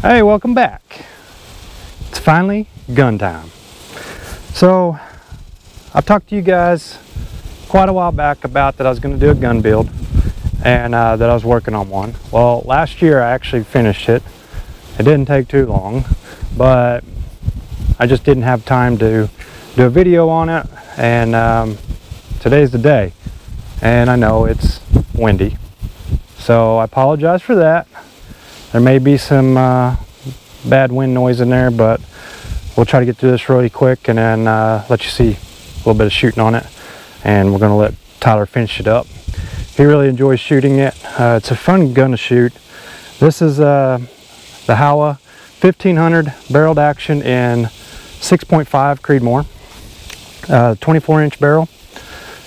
Hey, welcome back. It's finally gun time. So, I talked to you guys quite a while back about that I was going to do a gun build and uh, that I was working on one. Well, last year I actually finished it. It didn't take too long, but I just didn't have time to do a video on it and um, today's the day and I know it's windy so I apologize for that there may be some uh, bad wind noise in there but we'll try to get through this really quick and then uh, let you see a little bit of shooting on it and we're gonna let Tyler finish it up he really enjoys shooting it uh, it's a fun gun to shoot this is uh, the Howa 1500 barreled action in 6.5 Creedmoor uh, 24 inch barrel.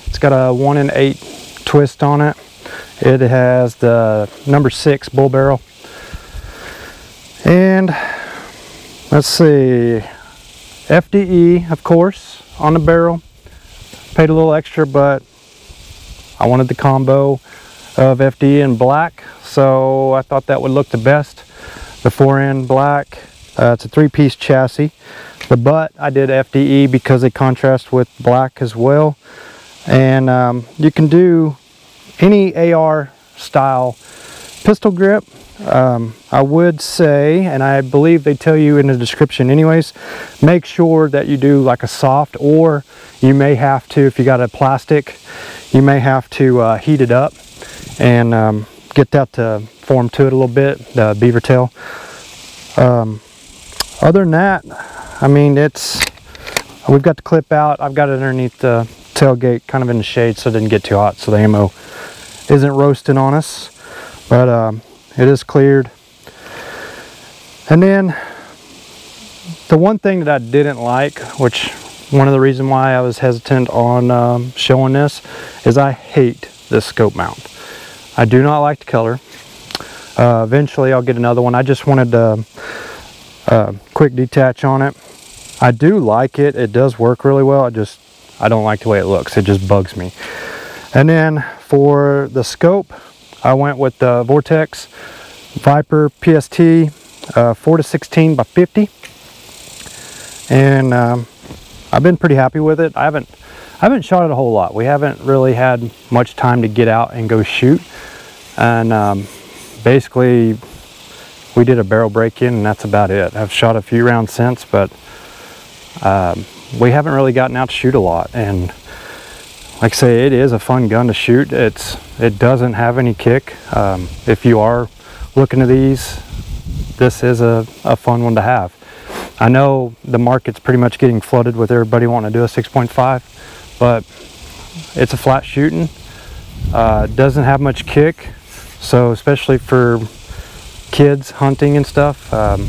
It's got a one in eight twist on it. It has the number six bull barrel. And let's see, FDE, of course, on the barrel. Paid a little extra, but I wanted the combo of FDE in black, so I thought that would look the best. The four in black, uh, it's a three piece chassis. The butt I did FDE because they contrast with black as well. And um, you can do any AR style pistol grip. Um, I would say, and I believe they tell you in the description anyways, make sure that you do like a soft or you may have to, if you got a plastic, you may have to uh, heat it up and um, get that to form to it a little bit, the beaver tail. Um, other than that, I mean, it's, we've got the clip out. I've got it underneath the tailgate, kind of in the shade so it didn't get too hot so the ammo isn't roasting on us. But um, it is cleared. And then the one thing that I didn't like, which one of the reason why I was hesitant on um, showing this, is I hate this scope mount. I do not like the color. Uh, eventually I'll get another one. I just wanted to uh, quick detach on it. I do like it. It does work really well. I just, I don't like the way it looks. It just bugs me. And then for the scope, I went with the Vortex Viper PST uh, 4 to 16 by 50. And um, I've been pretty happy with it. I haven't, I haven't shot it a whole lot. We haven't really had much time to get out and go shoot. And um, basically we did a barrel break-in and that's about it. I've shot a few rounds since, but um, we haven't really gotten out to shoot a lot. And like I say, it is a fun gun to shoot. It's It doesn't have any kick. Um, if you are looking at these, this is a, a fun one to have. I know the market's pretty much getting flooded with everybody wanting to do a 6.5, but it's a flat shooting. Uh, doesn't have much kick, so especially for kids hunting and stuff. Um,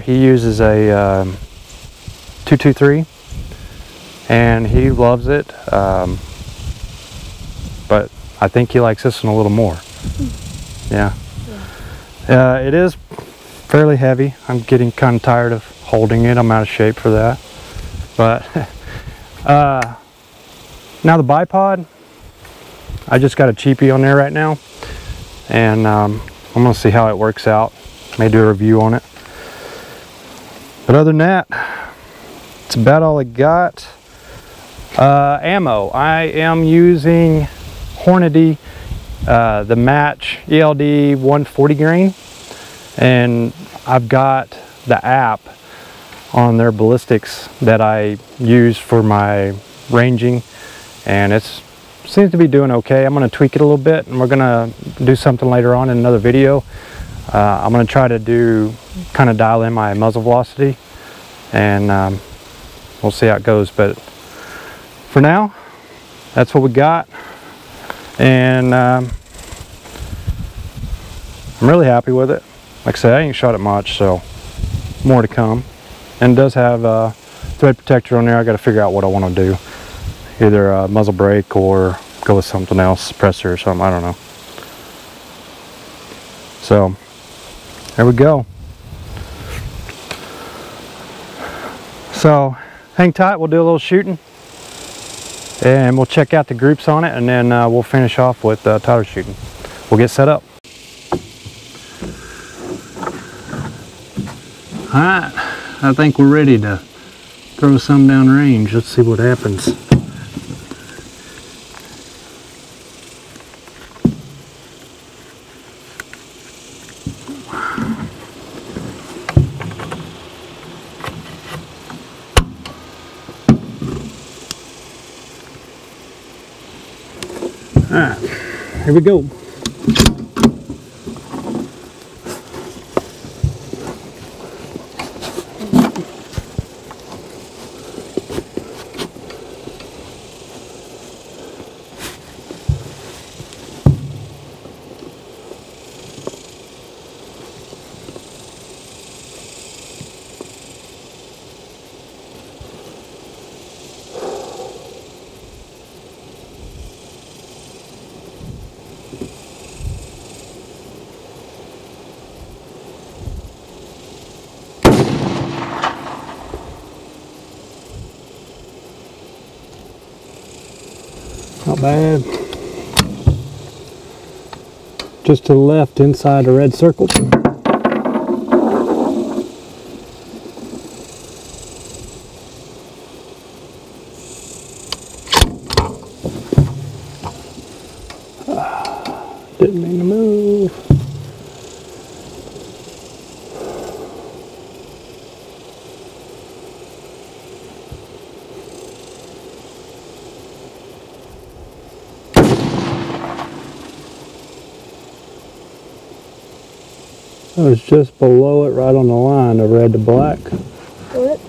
he uses a um, 223 and he loves it. Um, but I think he likes this one a little more. Yeah. Uh, it is fairly heavy. I'm getting kind of tired of holding it. I'm out of shape for that. But uh, now the bipod, I just got a cheapie on there right now. And um, I'm gonna see how it works out. May do a review on it. But other than that, it's about all I got. Uh, ammo, I am using Hornady, uh, the Match ELD 140 grain. And I've got the app on their ballistics that I use for my ranging and it seems to be doing okay. I'm going to tweak it a little bit and we're going to do something later on in another video. Uh, I'm going to try to do, kind of dial in my muzzle velocity and um, we'll see how it goes. But for now, that's what we got. And um, I'm really happy with it. Like I said, I ain't shot it much, so more to come. And it does have a thread protector on there. I got to figure out what I want to do either a muzzle brake or go with something else, suppressor or something, I don't know. So, there we go. So, hang tight, we'll do a little shooting and we'll check out the groups on it and then uh, we'll finish off with uh, shooting. We'll get set up. All right, I think we're ready to throw some down range. Let's see what happens. Here we go. Bad. Just to the left inside the red circle. Ah, didn't mean to move. I was just below it, right on the line of red to black. What?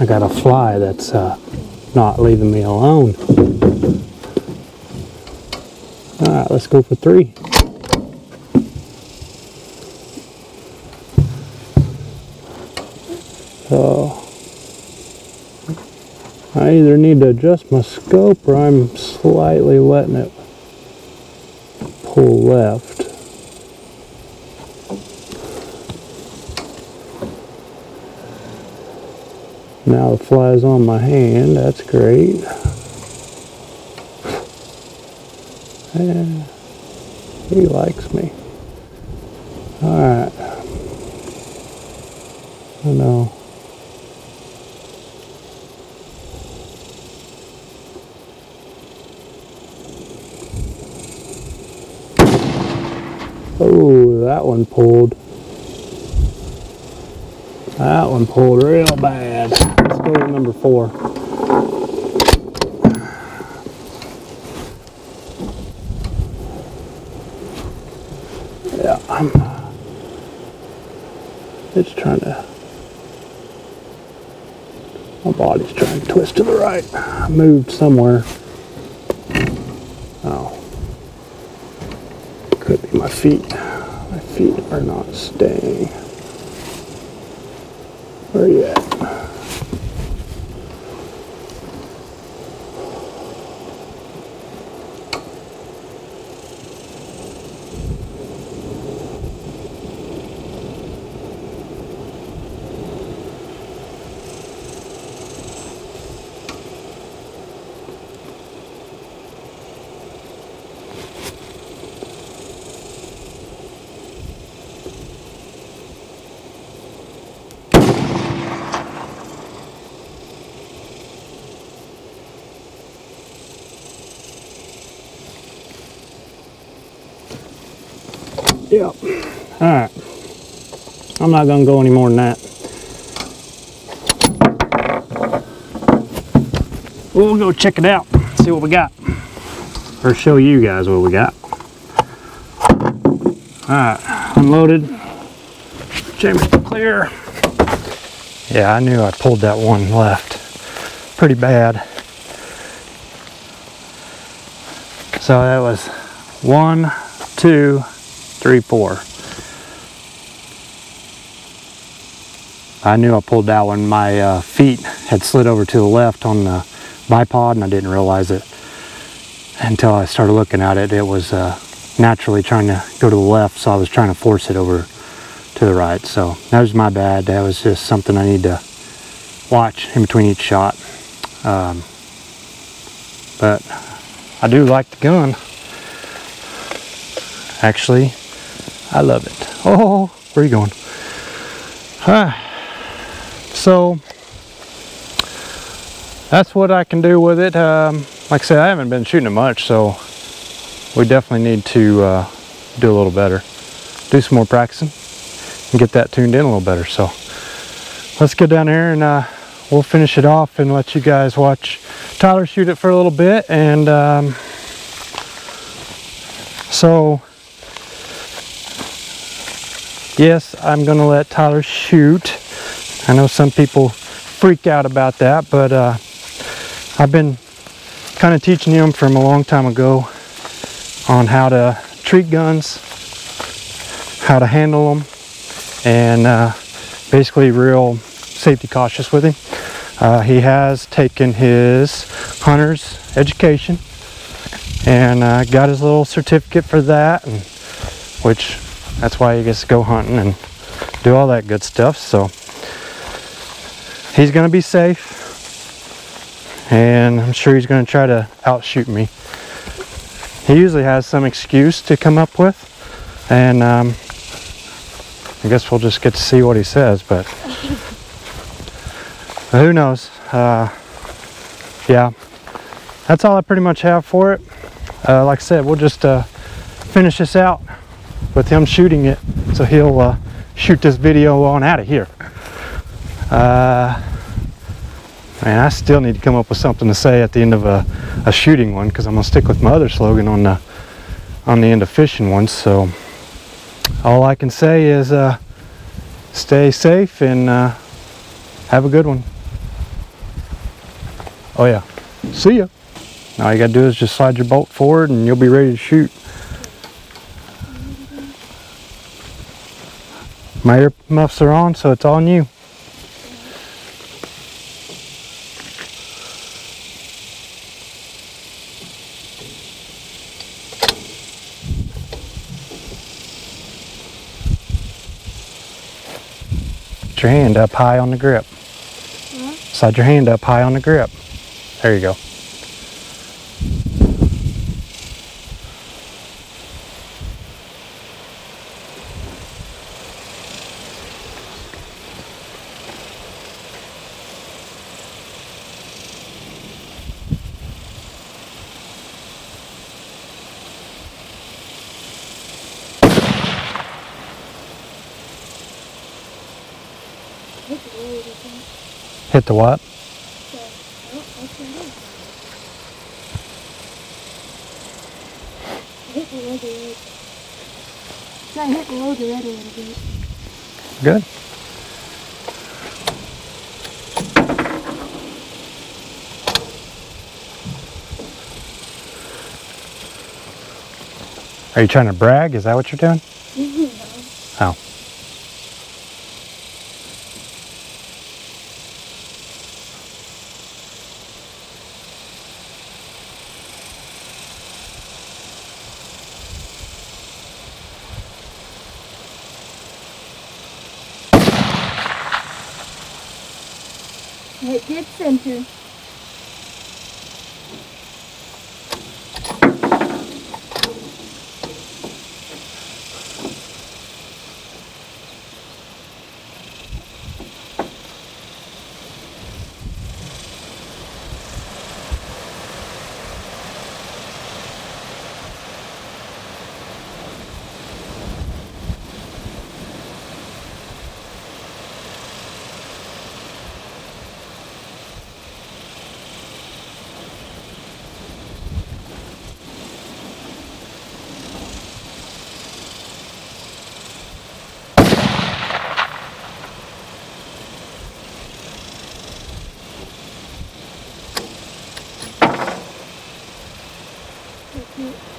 I got a fly that's uh, not leaving me alone. All right, let's go for three. I either need to adjust my scope or I'm slightly letting it pull left. Now the fly's on my hand, that's great. Yeah, he likes me. Alright. I know. That one pulled. That one pulled real bad. Let's go number four. Yeah, I'm. Uh, it's trying to. My body's trying to twist to the right. I moved somewhere. Oh. Could be my feet. My feet are not staying. Where are you at? Yep. Alright. I'm not gonna go any more than that. We'll go check it out, see what we got. Or show you guys what we got. Alright, unloaded. Chamber clear. Yeah, I knew I pulled that one left pretty bad. So that was one, two, three, four. I knew I pulled that one. My uh, feet had slid over to the left on the bipod and I didn't realize it until I started looking at it. It was uh, naturally trying to go to the left, so I was trying to force it over to the right. So that was my bad. That was just something I need to watch in between each shot. Um, but I do like the gun. Actually, I love it. Oh, where are you going? Ah, so that's what I can do with it. Um, like I said, I haven't been shooting it much, so we definitely need to uh, do a little better. Do some more practicing and get that tuned in a little better. So let's get down here and uh, we'll finish it off and let you guys watch Tyler shoot it for a little bit. And um, so, yes, I'm gonna let Tyler shoot. I know some people freak out about that, but uh, I've been kind of teaching him from a long time ago on how to treat guns, how to handle them, and uh, basically real safety cautious with him. Uh, he has taken his hunter's education and uh, got his little certificate for that, and, which that's why he gets to go hunting and do all that good stuff. So he's going to be safe, and I'm sure he's going to try to outshoot me. He usually has some excuse to come up with, and um, I guess we'll just get to see what he says, but who knows? Uh, yeah, that's all I pretty much have for it. Uh, like I said, we'll just uh, finish this out with him shooting it, so he'll uh, shoot this video on out of here. Uh, man, I still need to come up with something to say at the end of a, a shooting one because I'm gonna stick with my other slogan on the on the end of fishing ones. So all I can say is uh, stay safe and uh, have a good one. Oh yeah, see ya. Now all you gotta do is just slide your bolt forward and you'll be ready to shoot. My ear muffs are on, so it's on you. Put your hand up high on the grip. Mm-hmm. Slide your hand up high on the grip. There you go. Hit the what? Hit the. So I hit the road already a little bit. Good. Are you trying to brag? Is that what you're doing? Oh. Hit dead center.